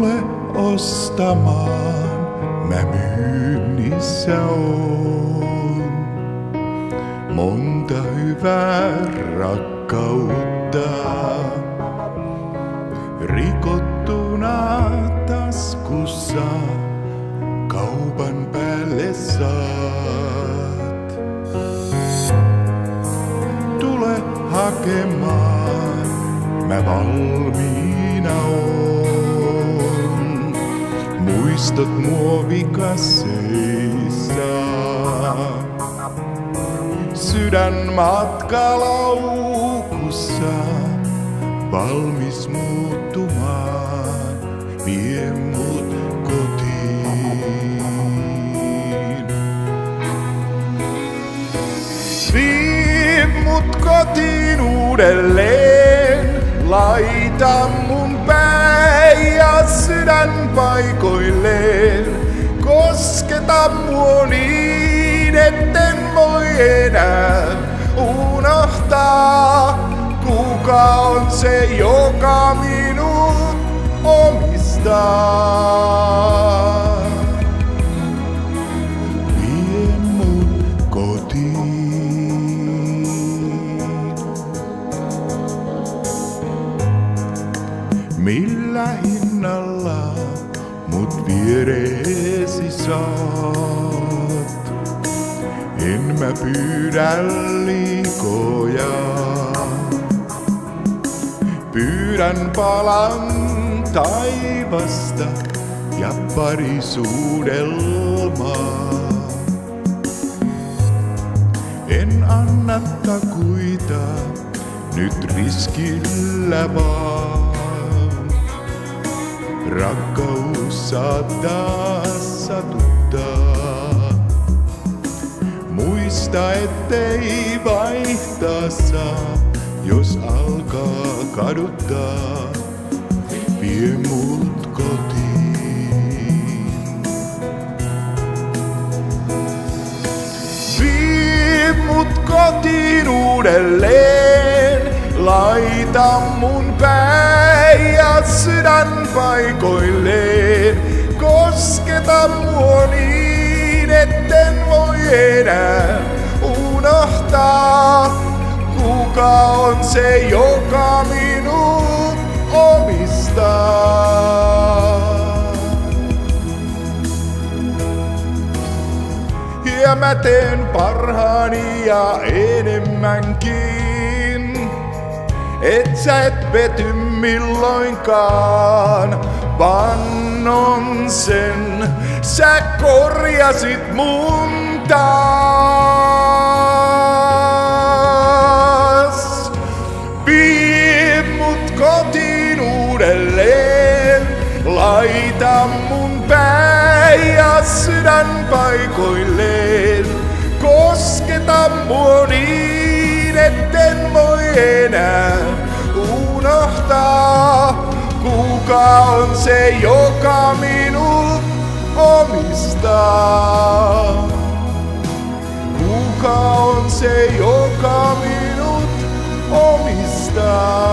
Tule ostamaan, mä myynnissä on. Monta hyvää rakkautta, rikottuna taskussa, kaupan päälle saat. Tule hakemaan, mä valmiina on. Muistot muovikasseissa. Sydän matkalaukussa, valmis muuttumaan, vie mut kotiin. Vii mut kotiin uudelleen, laita mun pää ja sydän paikoilleen. Kosketa mua niin, etten voi enää unohtaa, kuka on se, joka minut omistaa. Millä hinnalla mut viereesi saat? En mä pyydä liikoja. Pyydän palan taivasta ja parisuudelmaa. En anna takuita, nyt riskillä vaan. Rakkaus saattaa satuttaa. Muista, ettei vaihtaa saa, jos alkaa kaduttaa. Vie mut kotiin. Vii mut kotiin uudelleen. Laita mun pää ja sydän paikoilleen. Kosketa mua niin, etten voi enää unohtaa. Kuka on se, joka minut omistaa? Ja mä teen parhaani ja enemmänkin. Et sä et pety milloinkaan, vannon sen. Sä korjasit mun taas. Vii mut kotiin uudelleen, laita mun pää ja sydän paikoilleen. Kosketa mua niin, etten voi enää johtaa. Kuka on se, joka minut omistaa? Kuka on se, joka minut omistaa?